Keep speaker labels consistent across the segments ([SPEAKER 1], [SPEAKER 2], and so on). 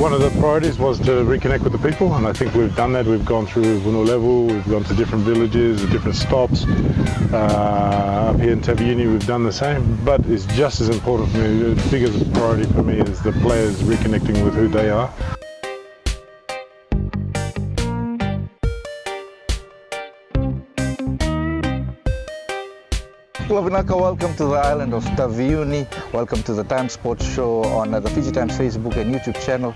[SPEAKER 1] one of the priorities was to reconnect with the people and I think we've done that. We've gone through Vanua Levu, we've gone to different villages, different stops. Uh, up here in Taveuni we've done the same, but it's just as important for me, the biggest priority for me is the players reconnecting with who they are.
[SPEAKER 2] Lavinaka, welcome to the island of Taveuni. Welcome to the Time Sports Show on the Fiji Times Facebook and YouTube channel.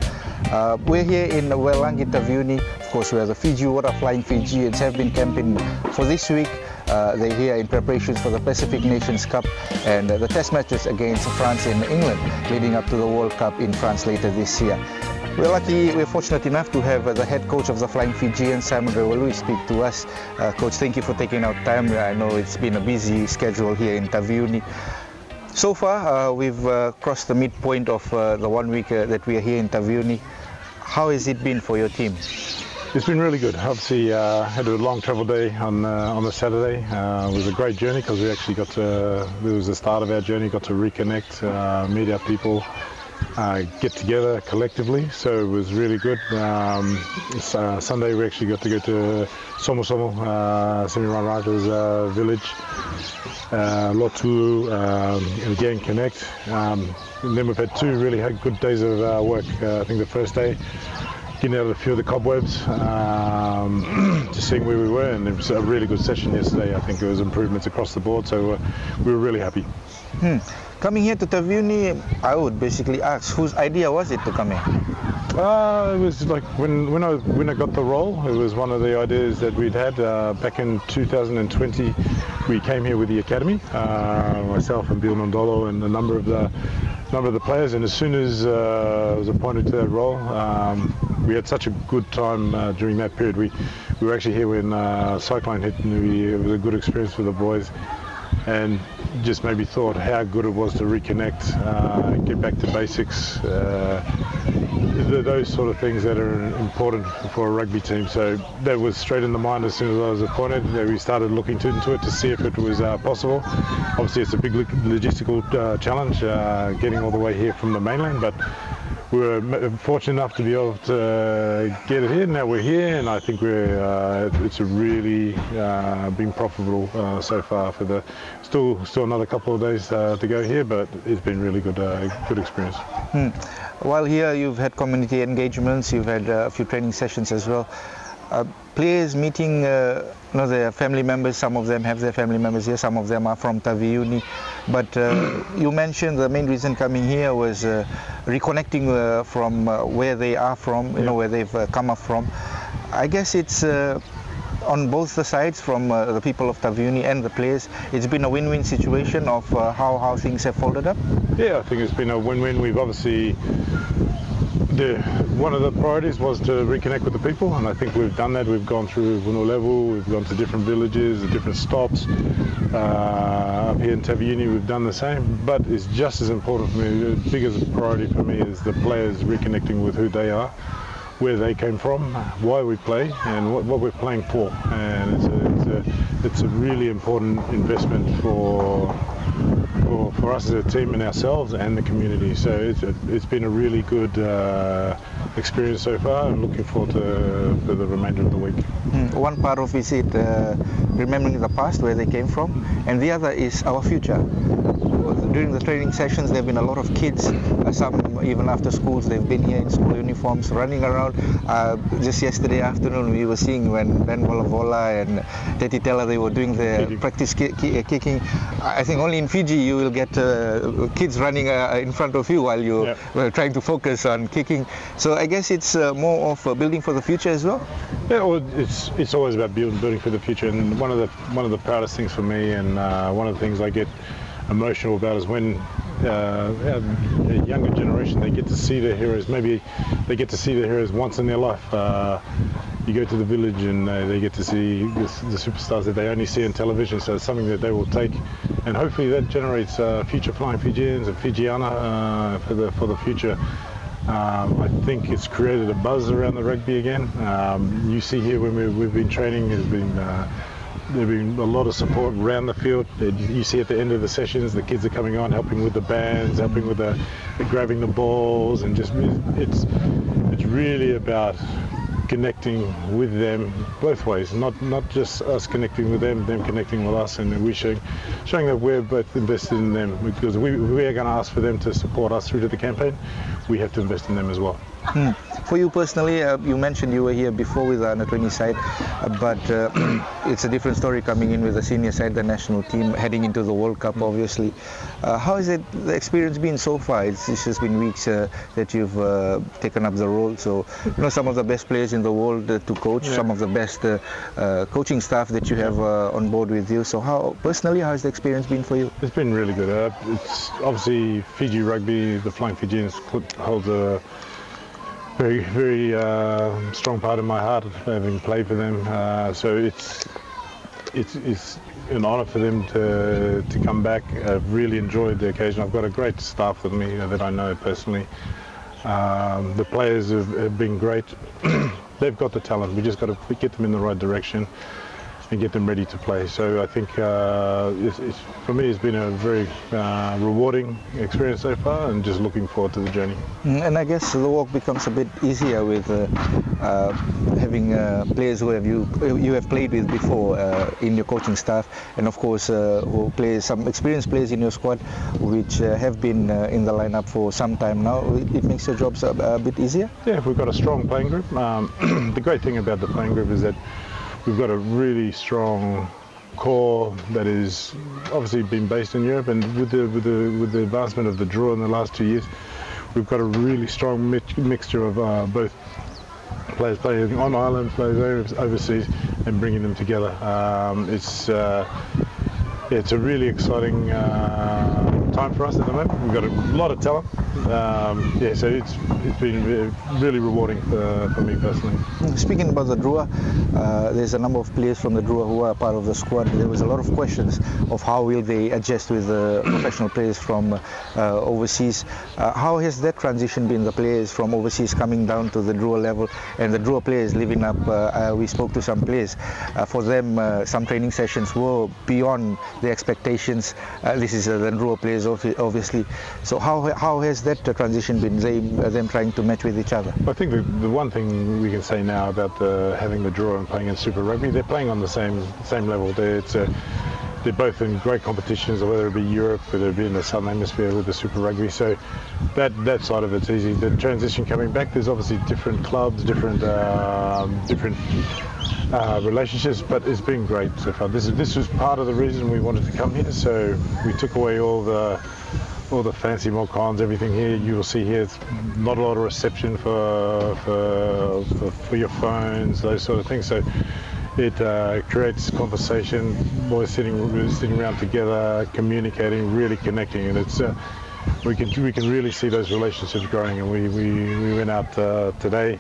[SPEAKER 2] Uh, we're here in Welagi, Taveuni. Of course, where the Fiji Water Flying Fijians have been camping for this week. Uh, they're here in preparations for the Pacific Nations Cup and uh, the test matches against France and England leading up to the World Cup in France later this year. We're lucky, we're fortunate enough to have uh, the head coach of the Flying Fijian, Simon Raiwalui, speak to us. Uh, coach, thank you for taking out time. I know it's been a busy schedule here in Taveuni. So far, uh, we've uh, crossed the midpoint of uh, the one week uh, that we are here in Taveuni. How has it been for your team?
[SPEAKER 1] It's been really good. Obviously, uh, had a long travel day on uh, on the Saturday. Uh, it was a great journey because we actually got to. It was the start of our journey. Got to reconnect, meet our people, uh, get together collectively. So it was really good. Um, uh, Sunday we actually got to go to Somosomo, uh, Semiran uh, village, uh, Lotulu, um, and again connect. Um, and then we've had two really good days of uh, work. Uh, I think the first day getting out of a few of the cobwebs, um, just seeing where we were, and it was a really good session yesterday. I think there was improvements across the board, so uh, we were really happy.
[SPEAKER 2] Hmm. Coming here to Taveuni, I would basically ask, whose idea was it to come here?
[SPEAKER 1] Uh, it was like when when I when I got the role, it was one of the ideas that we'd had uh, back in 2020. We came here with the academy, uh, myself and Bill Nondolo and a number of the number of the players. And as soon as uh, I was appointed to that role, um, we had such a good time uh, during that period. We we were actually here when uh, Cyclone hit, and we, it was a good experience for the boys and just maybe thought how good it was to reconnect, uh, get back to basics, uh, those sort of things that are important for a rugby team. So that was straight in the mind as soon as I was appointed. We started looking to, into it to see if it was uh, possible. Obviously, it's a big logistical uh, challenge uh, getting all the way here from the mainland, but we were fortunate enough to be able to uh, get it here. Now we're here, and I think we're uh, it's really uh, been profitable uh, so far. For the still still another couple of days uh, to go here, but it's been really good uh, good experience.
[SPEAKER 2] Hmm. While here, you've had community engagements, you've had a few training sessions as well. Uh, players meeting, uh, you know, their family members. Some of them have their family members here. Some of them are from Taveuni. But uh, you mentioned the main reason coming here was uh, reconnecting uh, from uh, where they are from, you know, where they've uh, come up from. I guess it's uh, on both the sides, from uh, the people of Taveuni and the players. It's been a win-win situation of uh, how how things have folded up.
[SPEAKER 1] Yeah, I think it's been a win-win. We've obviously the one of the priorities was to reconnect with the people, and I think we've done that. We've gone through Vanua Levu, we've gone to different villages, different stops. Uh, up here in Taveuni, we've done the same. But it's just as important for me. The biggest priority for me is the players reconnecting with who they are, where they came from, why we play, and what, what we're playing for. And it's a, it's a it's a really important investment for for, us as a team and ourselves and the community. So it's, it's been a really good uh, experience so far. I'm looking forward to the remainder of the week.
[SPEAKER 2] Mm, One part of it is uh, remembering the past, where they came from, and the other is our future. During the training sessions, there have been a lot of kids, some even after schools, they've been here in school uniforms running around. Uh, just yesterday afternoon, we were seeing when Ben Volavola and Teti Tela, they were doing their practice ki- ki- uh, kicking. I think only in Fiji you will get uh, kids running uh, in front of you while you're trying to focus on kicking. So I guess it's uh, more of uh, building for the future as well.
[SPEAKER 1] Yeah, well, it's it's always about building building for the future, and one of the one of the proudest things for me, and uh, one of the things I get emotional about is when uh, our younger generation they get to see their heroes. Maybe they get to see their heroes once in their life. Uh, you go to the village and uh, they get to see the, the superstars that they only see on television. So it's something that they will take, and hopefully that generates uh, future flying Fijians and Fijiana uh, for the for the future. Um, I think it's created a buzz around the rugby again. Um, you see here when we, we've been training, there's been there's been a lot of support around the field. You see at the end of the sessions, the kids are coming on, helping with the bands, helping with the, the grabbing the balls, and just it's it's really about connecting with them both ways, not not just us connecting with them, them connecting with us, and we showing, showing that we're both invested in them because we, we are going to ask for them to support us through to the campaign. We have to invest in them as well.
[SPEAKER 2] Hmm. For you personally, uh, you mentioned you were here before with the under 20 side, uh, but uh, it's a different story coming in with the senior side, the national team, heading into the World Cup, obviously. Uh, how has it the experience been so far? It's, it's just been weeks uh, that you've uh, taken up the role. So, you know, some of the best players in the world to coach, yeah. some of the best coaching staff that you have on board with you. So, how personally, how has the experience been for you?
[SPEAKER 1] It's been really good. it's obviously Fiji rugby, the Flying Fijians holds a very, very uh, strong part of my heart, having played for them. Uh, so it's, it's, it's an honour for them to, to come back. I've really enjoyed the occasion. I've got a great staff with me that I know personally. Um, the players have, have been great. They've got the talent. We just got to get them in the right direction and get them ready to play. So I think uh, it's, it's, for me it's been a very uh, rewarding experience so far and just looking forward to the journey.
[SPEAKER 2] Mm, and I guess the walk becomes a bit easier with uh, uh having uh, players who have you you have played with before uh, in your coaching staff and of course who play some experienced players in your squad which have been in the lineup for some time now. It, it makes your jobs a, a, bit easier?
[SPEAKER 1] Yeah, we've got a strong playing group. Um, the great thing about the playing group is that We've got a really strong core that is obviously been based in Europe, and with the with the with the advancement of the Drua in the last two years, we've got a really strong mi mixture of uh, both players playing on island, players overseas, and bringing them together. Um, it's uh, it's a really exciting uh, time for us at the moment. We've got a lot of talent. Um, yeah, so it's it's been really rewarding for, for me personally.
[SPEAKER 2] Speaking about the Drua, uh, there's a number of players from the Drua who are part of the squad. There was a lot of questions of how will they adjust with the professional players from uh, overseas. Uh, how has that transition been? The players from overseas coming down to the Drua level and the Drua players living up. Uh, uh, we spoke to some players. for them, some training sessions were beyond the expectations. Uh, this is uh, the Drua players, obviously. So how how has that uh, transition been? They, uh, them trying to match with each other.
[SPEAKER 1] I think the, the one thing we can say now about the, having the Drua and playing in Super Rugby, they're playing on the same same level. They're, a, they're both in great competitions, whether it be Europe, whether it be in the Southern Hemisphere with the Super Rugby. So that that side of it's easy. The transition coming back, there's obviously different clubs, different um, different uh, relationships, but it's been great so far. This is this was part of the reason we wanted to come here. So we took away all the all the fancy cons, everything here. You will see here, it's not a lot of reception for for, for, for your phones, those sort of things. So it uh, creates conversation, boys sitting sitting around together, communicating, really connecting, and it's. Uh, we can we can really see those relationships growing, and we we, we went out uh, today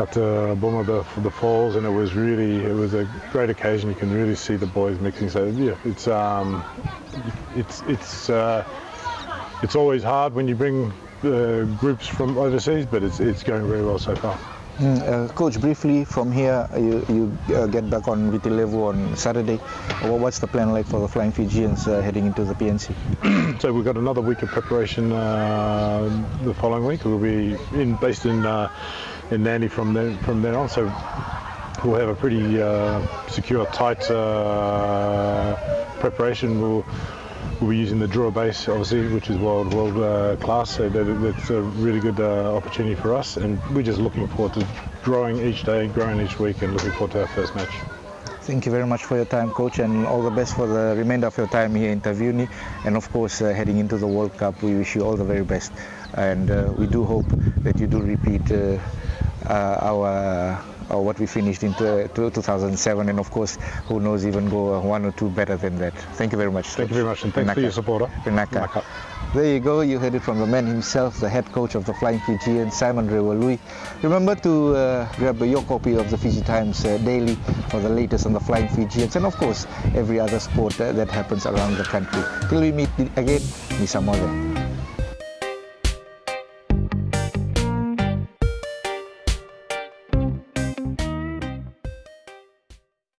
[SPEAKER 1] at the bottom of the, the falls, and it was really it was a great occasion. You can really see the boys mixing. So yeah, it's um, it's it's uh, it's always hard when you bring uh, groups from overseas, but it's it's going very well so far.
[SPEAKER 2] Mm, uh, Coach, briefly from here, you, you uh, get back on Viti Levu on Saturday. What's the plan like for the Flying Fijians uh, heading into the PNC?
[SPEAKER 1] so we've got another week of preparation uh, the following week. We'll be in, based in uh, in Nadi from there from there on. So we'll have a pretty uh, secure, tight preparation. We'll we'll be using the Drua base, obviously, which is world world uh, class. So that, that's a really good uh, opportunity for us, and we're just looking forward to growing each day, growing each week, and looking forward to our first match.
[SPEAKER 2] Thank you very much for your time, coach, and all the best for the remainder of your time here in Taveuni. And of course, uh, heading into the World Cup, we wish you all the very best. And uh, we do hope that you do repeat uh, uh, our uh, what we finished in 2007 and of course who knows even go one or two better than that. Thank you very much.
[SPEAKER 1] Thank you very much and thanks Vinaka. for your support. Vinaka.
[SPEAKER 2] There you go, you heard it from the man himself, the head coach of the Flying Fijians, Simon Raiwalui. Remember to uh, grab your copy of the Fiji Times uh, daily for the latest on the Flying Fijians and of course every other sport uh, that happens around the country. Till we meet again, Nisa Mole.